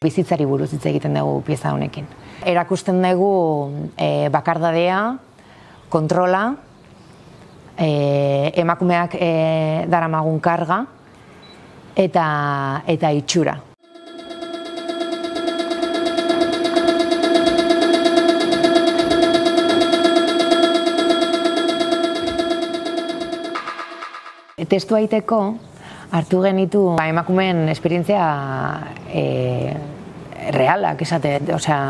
bizitzari buruz hitz egiten dugu pieza honekin. Erakusten dugu e, bakardadea, kontrola, e, emakumeak e, daramagun karga eta eta itxura. Testu aiteko hartu genitu ba, emakumeen esperientzia e, realak esate, osea,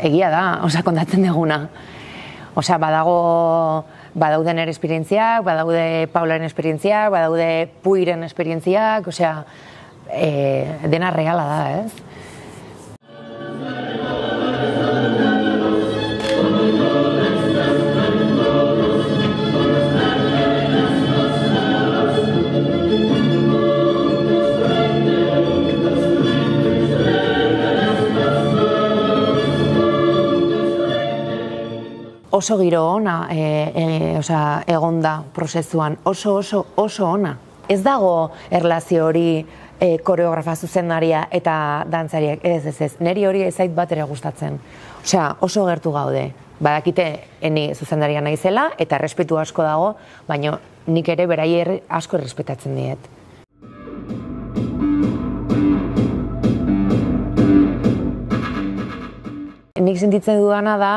egia da, osea, kontatzen deguna. Osea, badago badauden ere esperientziak, badaude Paularen esperientziak, badaude Puiren esperientziak, osea, e, dena reala da, ez? Oso giro ona e, e, osea, egonda prozesuan, oso oso oso ona. Ez dago erlazio hori e, koreografa zuzendaria eta dantzariak, ez ez ez, neri hori ez zait bat ere gustatzen. Osea, oso gertu gaude. Badakite eni zuzendaria naizela eta errespetu asko dago, baina nik ere beraier asko errespetatzen diet. Nik sentitzen dudana da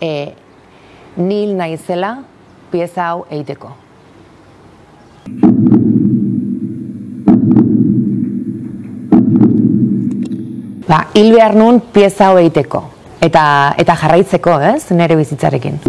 e, nil naizela pieza hau eiteko. Ba, hil behar nun pieza hau eiteko. Eta, eta jarraitzeko, ez, nire bizitzarekin.